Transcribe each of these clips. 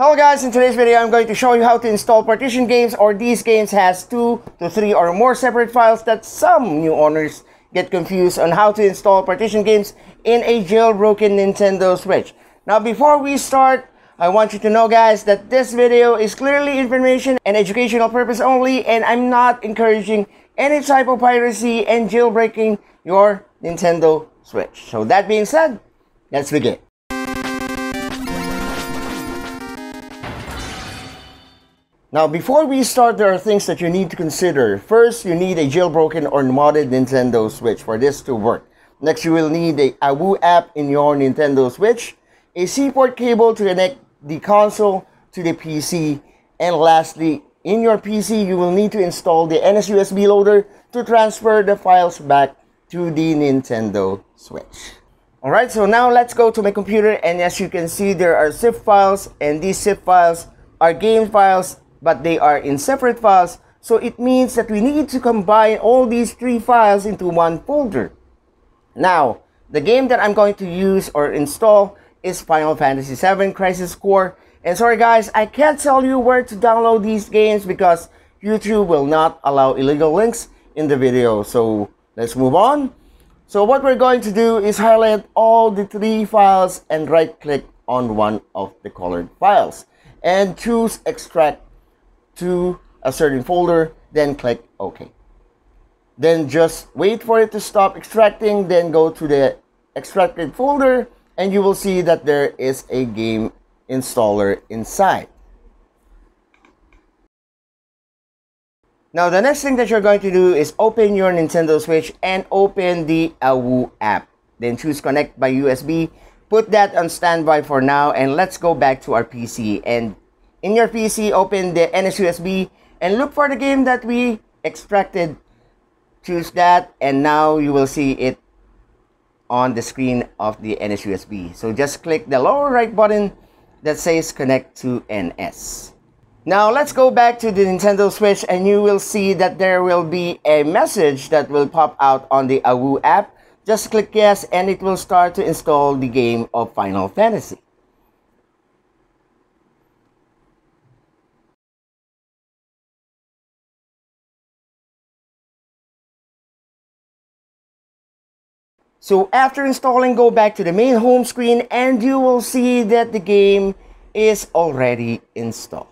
Hello guys, in today's video I'm going to show you how to install partition games or these games has two to three or more separate files that some new owners get confused on how to install partition games in a jailbroken Nintendo Switch. Now before we start, I want you to know guys that this video is clearly information and educational purpose only and I'm not encouraging any type of piracy and jailbreaking your Nintendo Switch. So that being said, let's begin. Now, before we start, there are things that you need to consider. First, you need a jailbroken or modded Nintendo Switch for this to work. Next, you will need a Awoo app in your Nintendo Switch, a C-port cable to connect the console to the PC, and lastly, in your PC, you will need to install the NSUSB loader to transfer the files back to the Nintendo Switch. Alright, so now let's go to my computer and as you can see, there are zip files and these zip files are game files but they are in separate files, so it means that we need to combine all these three files into one folder. Now, the game that I'm going to use or install is Final Fantasy VII Crisis Core. And sorry guys, I can't tell you where to download these games because YouTube will not allow illegal links in the video. So let's move on. So what we're going to do is highlight all the three files and right click on one of the colored files and choose extract to a certain folder, then click OK. Then just wait for it to stop extracting, then go to the extracted folder, and you will see that there is a game installer inside. Now, the next thing that you're going to do is open your Nintendo Switch and open the Awoo app. Then choose connect by USB. Put that on standby for now and let's go back to our PC and in your PC, open the NSUSB and look for the game that we extracted. Choose that and now you will see it on the screen of the NSUSB. So just click the lower right button that says connect to NS. Now let's go back to the Nintendo Switch and you will see that there will be a message that will pop out on the Awoo app. Just click yes and it will start to install the game of Final Fantasy. So after installing, go back to the main home screen and you will see that the game is already installed.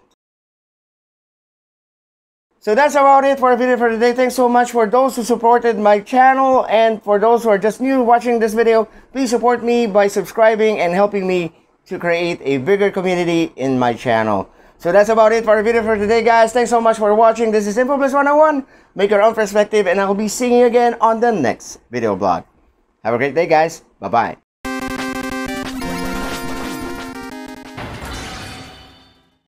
So that's about it for the video for today. Thanks so much for those who supported my channel and for those who are just new watching this video, please support me by subscribing and helping me to create a bigger community in my channel. So that's about it for the video for today, guys. Thanks so much for watching. This is Infoblitz 101. Make your own perspective and I'll be seeing you again on the next video blog. Have a great day, guys. Bye bye.